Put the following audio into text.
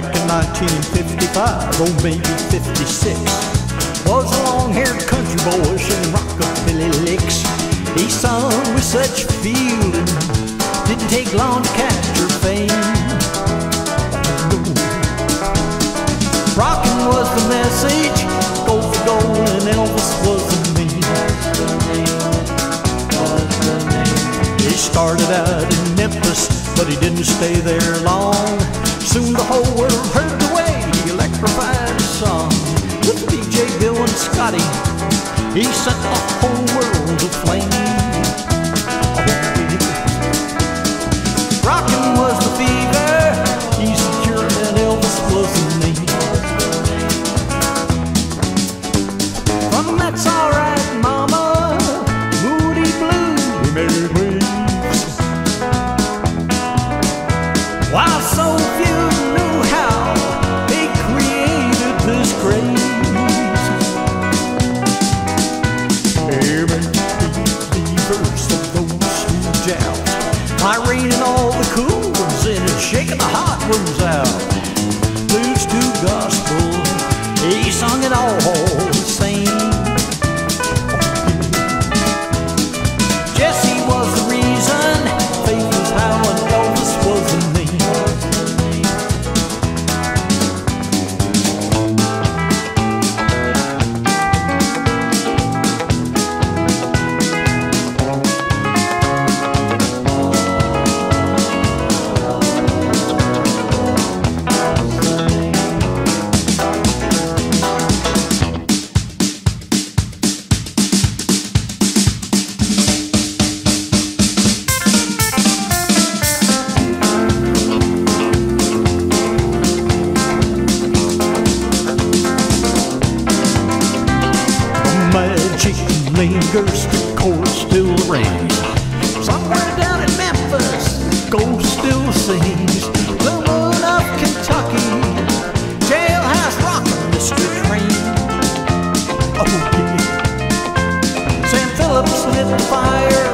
1955 or maybe 56 was a long-haired country boy singing rockabilly licks. He sung with such feeling, didn't take long to capture fame. Rockin' was the message, go for gold, and Elvis was the name. He started out in Memphis, but he didn't stay there long. Soon the whole world Scotty, he set the whole world aflame. Shaking the hot ones out. Blues to gospel, he sung it all lingers, the chord still rings. Somewhere down in Memphis, ghost still sings. The moon of Kentucky, jailhouse rockin' Mystery Train. Oh yeah. Sam Phillips lit the fire,